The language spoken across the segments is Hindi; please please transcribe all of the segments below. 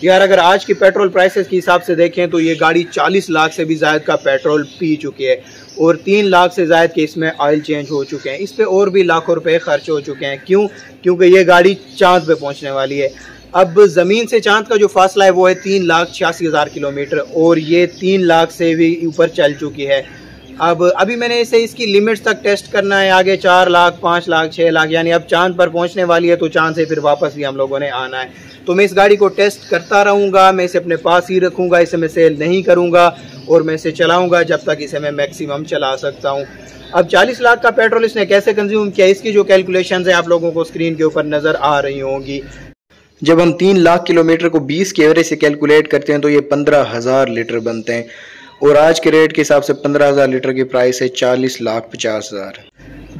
यार, अगर आज की पेट्रोल प्राइसेस के हिसाब से देखें तो ये गाड़ी 40 लाख से भी ज़्यादा का पेट्रोल पी चुकी है और तीन लाख से ज़्यादा के इसमें ऑयल चेंज हो चुके हैं। इस पर और भी लाखों रुपए खर्च हो चुके हैं। क्यों? क्योंकि ये गाड़ी चाँद पे पहुँचने वाली है। अब ज़मीन से चाँद का जो फासला है, वो है तीन लाख छियासी हज़ार किलोमीटर और ये तीन लाख से भी ऊपर चल चुकी है। अब अभी मैंने इसे इसकी लिमिट्स तक टेस्ट करना है, आगे चार लाख, पाँच लाख छः लाख, यानी अब चाँद पर पहुँचने वाली है तो चाँद से फिर वापस भी हम लोगों ने आना है। तो मैं इस गाड़ी को टेस्ट करता रहूँगा, मैं इसे अपने पास ही रखूँगा, इसे मैं सेल नहीं करूँगा, और मैं इसे चलाऊँगा जब तक इसे मैं मैक्सिमम चला सकता हूँ। अब 40 लाख का पेट्रोल इसने कैसे कंज्यूम किया? इसकी जो कैलकुलेशन है, आप लोगों को स्क्रीन के ऊपर नज़र आ रही होंगी। जब हम तीन लाख किलोमीटर को 20 के एवरेज से कैलकुलेट करते हैं तो ये पंद्रह हज़ार लीटर बनते हैं। और आज के रेट के हिसाब से पंद्रह हज़ार लीटर की प्राइस है चालीस लाख पचास हज़ार।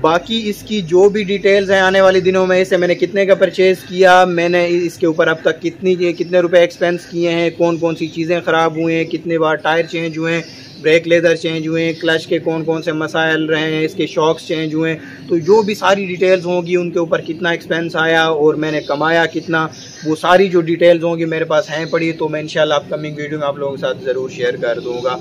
बाकी इसकी जो भी डिटेल्स हैं आने वाले दिनों में, इसे मैंने कितने का परचेज़ किया, मैंने इसके ऊपर अब तक कितनी कितने रुपए एक्सपेंस किए हैं कौन कौन सी चीज़ें ख़राब हुए हैं, कितने बार टायर चेंज हुए हैं ब्रेक लेदर चेंज हुए हैं क्लच के कौन कौन से मसाइल रहे हैं, इसके शॉक्स चेंज हुए हैं। तो जो भी सारी डिटेल्स होंगी, उनके ऊपर कितना एक्सपेंस आया और मैंने कमाया कितना, वो सारी जो डिटेल्स होंगी मेरे पास हैं पड़ी तो मैं इंशाल्लाह अपकमिंग वीडियो में आप लोगों के साथ ज़रूर शेयर कर दूँगा।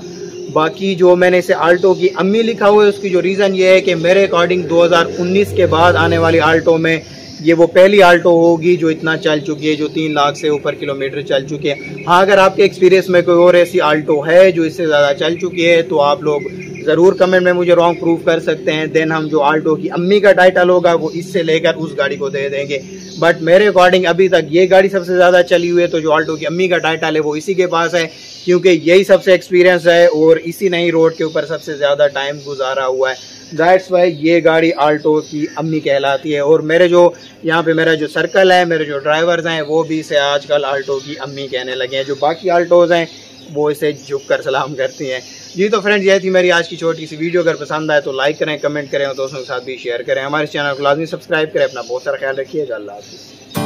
बाकी जो मैंने इसे आल्टो की अम्मी लिखा हुआ है, उसकी जो रीज़न ये है कि मेरे अकॉर्डिंग 2019 के बाद आने वाली आल्टो में ये वो पहली आल्टो होगी जो इतना चल चुकी है, जो तीन लाख से ऊपर किलोमीटर चल चुकी है। हाँ अगर आपके एक्सपीरियंस में कोई और ऐसी आल्टो है जो इससे ज़्यादा चल चुकी है तो आप लोग ज़रूर कमेंट में मुझे रॉन्ग प्रूफ कर सकते हैं। देन हम जो आल्टो की अम्मी का टाइटल होगा, वो इससे लेकर उस गाड़ी को दे देंगे। बट मेरे अकॉर्डिंग अभी तक ये गाड़ी सबसे ज़्यादा चली हुई है तो जो आल्टो की अम्मी का टाइटल है, वो इसी के पास है, क्योंकि यही सबसे एक्सपीरियंस है और इसी नई रोड के ऊपर सबसे ज़्यादा टाइम गुजारा हुआ है। दैट्स वाई ये गाड़ी आल्टो की अम्मी कहलाती है। और मेरे जो, यहाँ पे मेरा जो सर्कल है, मेरे जो ड्राइवर्स हैं, वो भी इसे आजकल आल्टो की अम्मी कहने लगे हैं। जो बाकी आल्टोज़ हैं, वो इसे झुक कर सलाम करती हैं। जी तो फ्रेंड्स यह थी मेरी आज की छोटी सी वीडियो अगर पसंद आए तो लाइक करें कमेंट करें और दोस्तों के साथ भी शेयर करें। हमारे चैनल को लाजमी सब्सक्राइब करें। अपना बहुत सारा ख्याल रखिएगा अल्लाह हाफिज़।